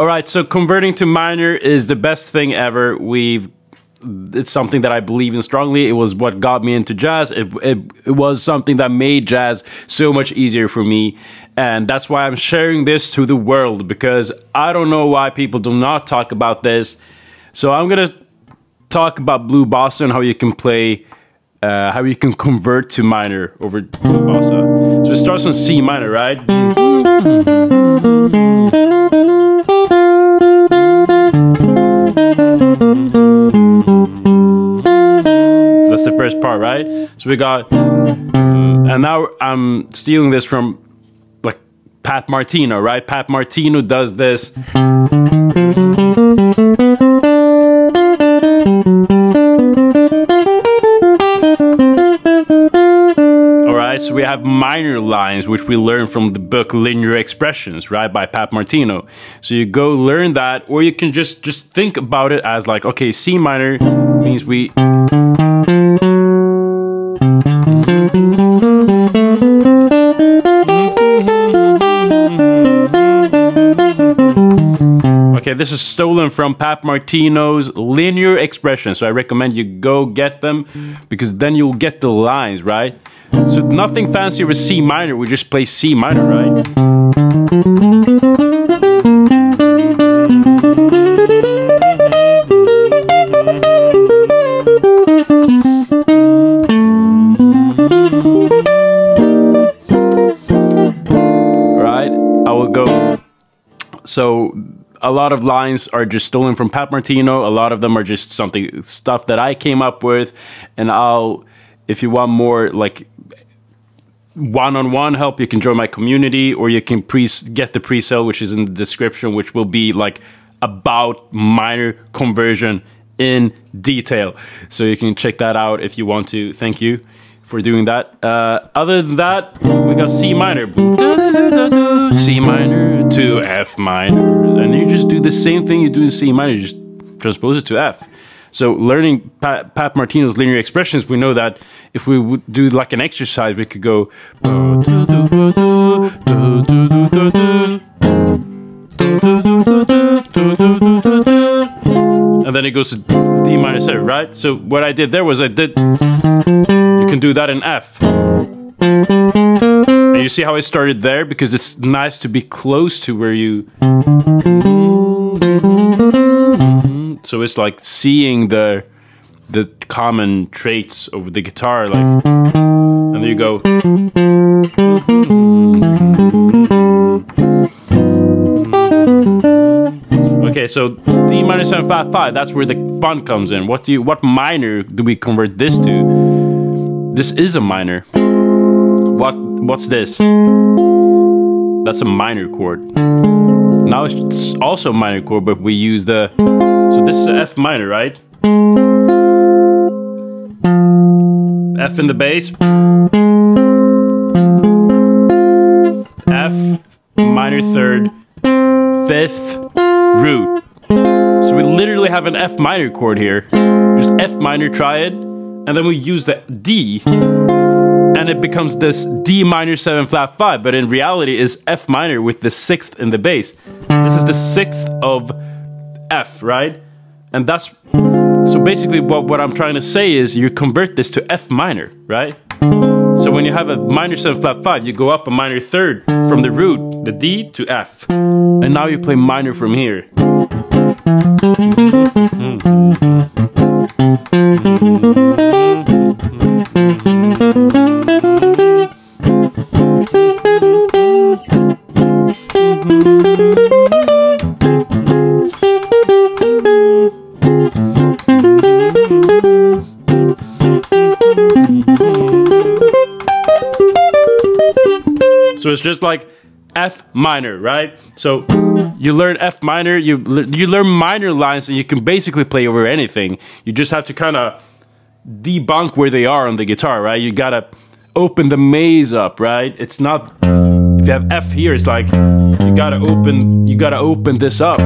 All right, so converting to minor is the best thing ever. We've it's something that I believe in strongly. It was what got me into jazz. It, it, it, was something that made jazz so much easier for me. And that's why I'm sharing this to the world because I don't know why people do not talk about this. So I'm going to talk about Blue Bossa and how you can play, uh, how you can convert to minor over Blue Bossa. So it starts on C minor, right? So we got, uh, and now I'm stealing this from like Pat Martino, right? Pat Martino does this. So we have minor lines, which we learn from the book Linear Expressions, right, by Pat Martino. So you go learn that, or you can just just think about it as like, okay, C minor means we this is stolen from Pat Martino's linear expression. So I recommend you go get them because then you'll get the lines, right? So nothing fancy with C minor, we just play C minor, right? A lot of lines are just stolen from Pat Martino. A lot of them are just something stuff that I came up with, and I'll if you want more like one-on-one help you can join my community or you can pre get the pre-sale which is in the description which will be like about minor conversion in detail. So you can check that out if you want to. Thank you for doing that uh, other than that we got c minor c minor to f minor and you just do the same thing you do in c minor you just transpose it to f so learning Pat, Pat, Martino's linear expressions, we know that if we would do like an exercise, we could go. And then it goes to D minor 7, right? So what I did there was I did, can do that in F. And you see how I started there? Because it's nice to be close to where you so it's like seeing the the common traits of the guitar, like, and then you go. Okay, so D minor seven five five. That's where the fun comes in. What do you? What minor do we convert this to? This is a minor. What? What's this? That's a minor chord. Now it's also a minor chord, but we use the so this is F minor, right? F in the bass. F, minor third, fifth, root. So we literally have an F minor chord here. Just F minor triad, and then we use the D, and it becomes this D minor 7 flat 5, but in reality is F minor with the sixth in the bass. This is the sixth of F, right? And that's so basically what, what I'm trying to say is you convert this to F minor, right? So when you have a minor 7 flat 5, you go up a minor third from the root, the D to F. And now you play minor from here. It's just like F minor, right? So you learn F minor, you you learn minor lines, and you can basically play over anything. You just have to kind of debunk where they are on the guitar, right? You gotta open the maze up, right? It's not if you have F here, it's like you gotta open you gotta open this up.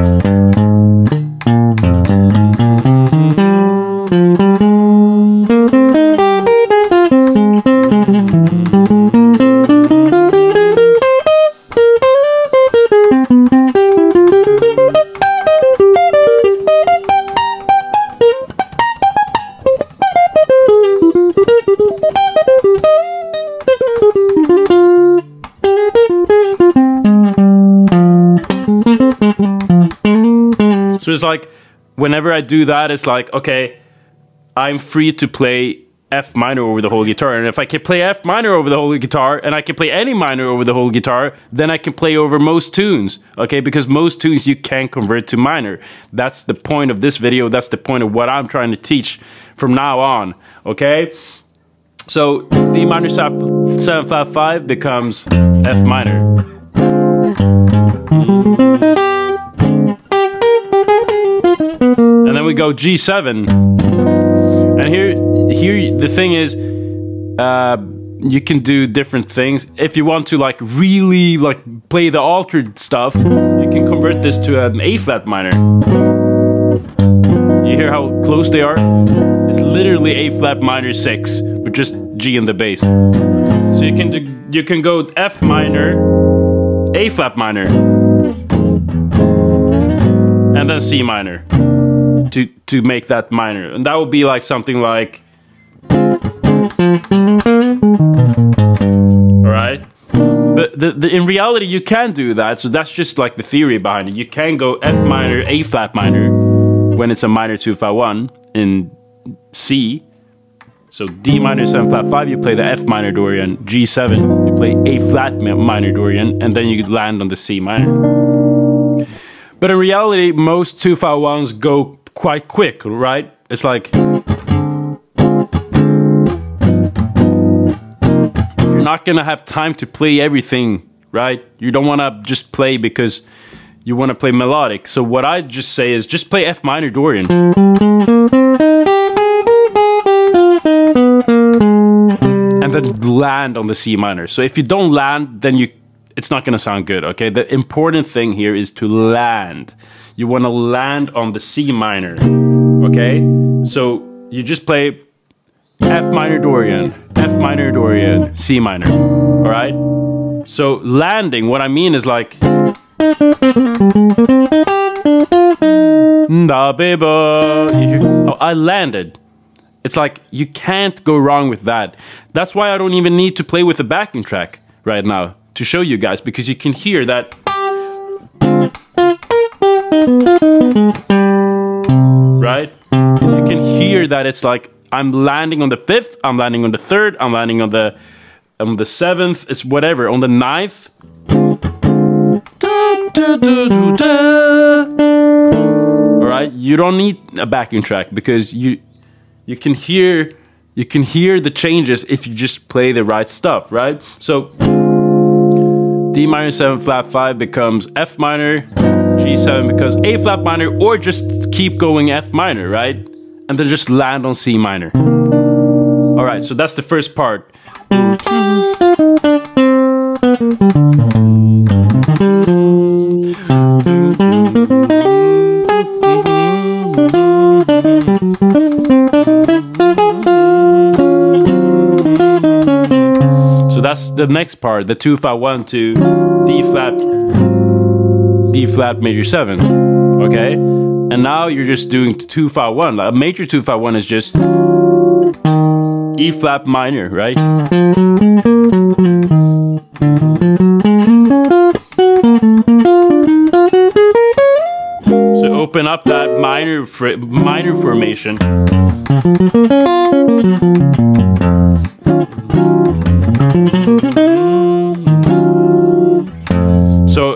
Whenever I do that, it's like okay, I'm free to play F minor over the whole guitar. And if I can play F minor over the whole guitar and I can play any minor over the whole guitar, then I can play over most tunes. Okay, because most tunes you can convert to minor. That's the point of this video. That's the point of what I'm trying to teach from now on. Okay. So D minor 7 flat 5 becomes F minor. Go G7. And here here the thing is uh, you can do different things. If you want to like really like play the altered stuff, you can convert this to an A flat minor. You hear how close they are? It's literally A flat minor 6, but just G in the bass. So you can do, you can go F minor, A flat minor, and then C minor to to make that minor. And that would be like something like Alright? But the, the, in reality, you can do that. So that's just like the theory behind it. You can go F minor, A flat minor when it's a minor 2 5 1 in C. So D minor 7 flat 5, you play the F minor Dorian. G7, you play A flat minor Dorian, and then you land on the C minor. But in reality, most 2 5 1s go quite quick, right? It's like You're not gonna have time to play everything, right? You don't wanna just play because you wanna play melodic. So what I just say is just play F minor Dorian. And then land on the C minor. So if you don't land, then you it's not gonna sound good, okay? The important thing here is to land. You wanna land on the C minor, okay? So you just play F minor Dorian, F minor Dorian, C minor. All right? So landing, what I mean is like baby. Oh, I landed. It's like you can't go wrong with that. That's why I don't even need to play with the backing track right now to show you guys because you can hear that right? You can hear that it's like I'm landing on the fifth, I'm landing on the third, I'm landing on the on the seventh, it's whatever. On the ninth. Alright, you don't need a backing track because you you can hear you can hear the changes if you just play the right stuff, right? So D minor 7 flat 5 becomes F minor, G7 becomes A flat minor, or just keep going F minor, right? and then just land on C minor. All right, so that's the first part. The next part, the 2 5 1 to D flat D flat major 7. Okay? And now you're just doing 251. A major 251 is just E flat minor, right? So open up that minor minor formation.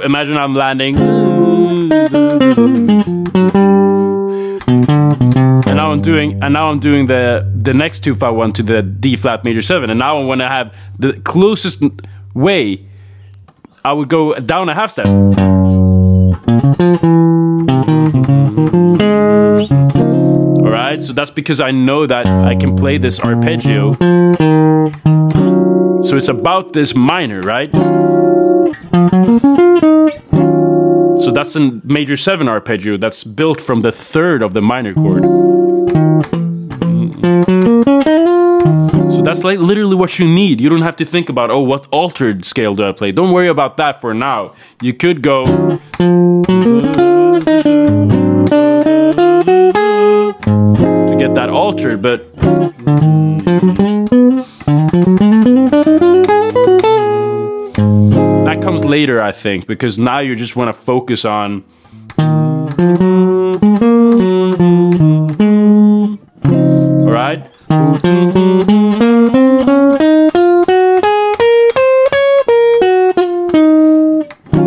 Imagine I'm landing And now I'm doing and now I'm doing the the next two five one to the D flat major seven, and now I want to have the closest way. I would go down a half step. All right, so that's because I know that I can play this arpeggio. So it's about this minor, right? So that's a major 7 arpeggio that's built from the third of the minor chord. Mm. So that's like literally what you need. You don't have to think about, oh, what altered scale do I play? Don't worry about that for now. You could go... to get that altered, but... later, I think, because now you just want to focus on All right.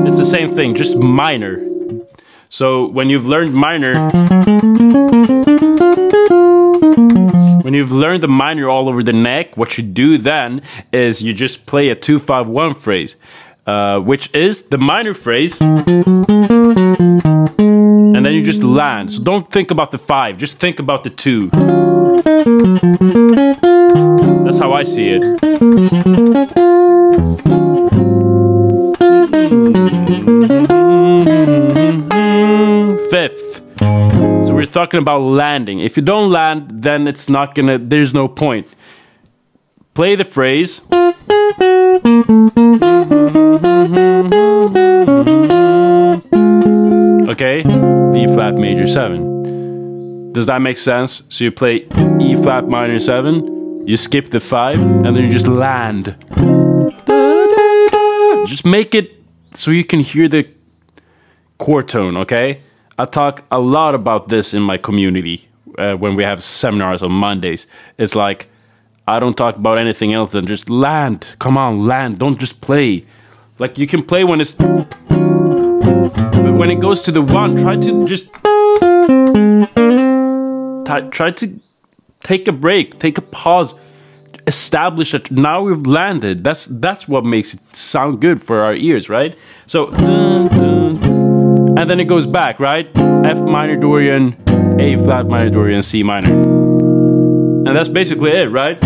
It's the same thing, just minor. So when you've learned minor, when you've learned the minor all over the neck, what you do then is you just play a 251 phrase, uh, which is the minor phrase. And then you just land. So don't think about the five, just think about the two. That's how I see it. Fifth. So we're talking about landing. If you don't land, then it's not gonna, there's no point. Play the phrase. Okay, D flat major 7. Does that make sense? So you play E flat minor 7, you skip the 5, and then you just land. Just make it so you can hear the chord tone, okay? I talk a lot about this in my community uh, when we have seminars on Mondays. It's like, I don't talk about anything else than just land. Come on, land. Don't just play. Like, you can play when it's. But when it goes to the one, try to just. Try to take a break, take a pause establish that now we've landed. That's that's what makes it sound good for our ears, right? So, and then it goes back, right? F minor Dorian, A flat minor Dorian, C minor, and that's basically it, right?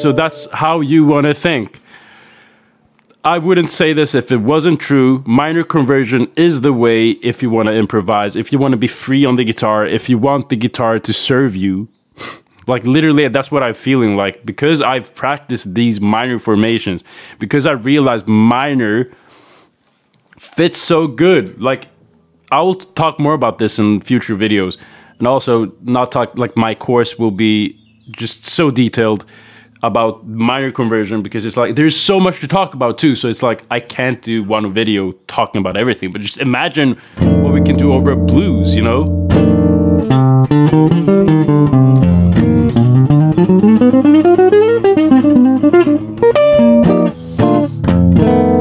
So that's how you want to think. I wouldn't say this if it wasn't true. Minor conversion is the way if you want to improvise, if you want to be free on the guitar, if you want the guitar to serve you. like literally that's what I'm feeling like because I've practiced these minor formations, because I realized minor fits so good. Like I will talk more about this in future videos and also not talk like my course will be just so detailed about minor conversion because it's like there's so much to talk about too. So it's like I can't do one video talking about everything, but just imagine what we can do over blues, you know?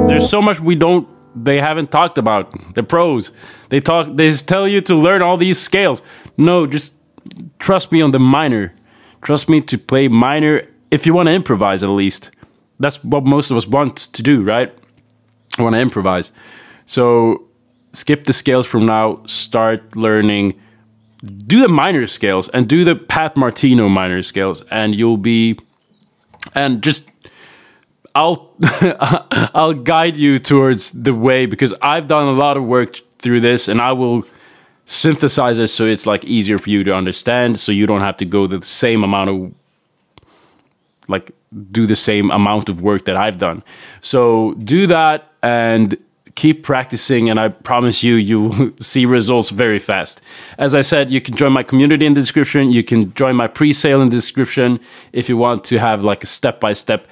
There's so much we don't they haven't talked about. The pros. They talk they tell you to learn all these scales. No, just trust me on the minor. Trust me to play minor if you want to improvise at least, that's what most of us want to do, right? I want to improvise. So skip the scales from now, start learning, do the minor scales and do the Pat Martino minor scales, and you'll be, and just, I'll, I'll guide you towards the way because I've done a lot of work through this and I will synthesize it so it's like easier for you to understand so you don't have to go the same amount of like do the same amount of work that I've done. So do that and keep practicing and I promise you you will see results very fast. As I said, you can join my community in the description, you can join my pre-sale in the description if you want to have like a step-by-step -step,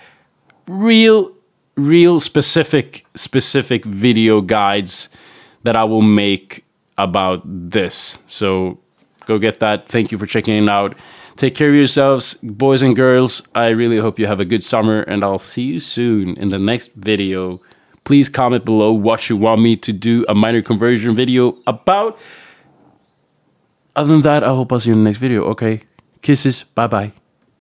real real specific specific video guides that I will make about this. So go get that. Thank you for checking it out. Take care of yourselves, boys and girls. I really hope you have a good summer, and I'll see you soon in the next video. Please comment below what you want me to do a minor conversion video about. Other than that, I hope I'll see you in the next video. Okay. Kisses. Bye bye.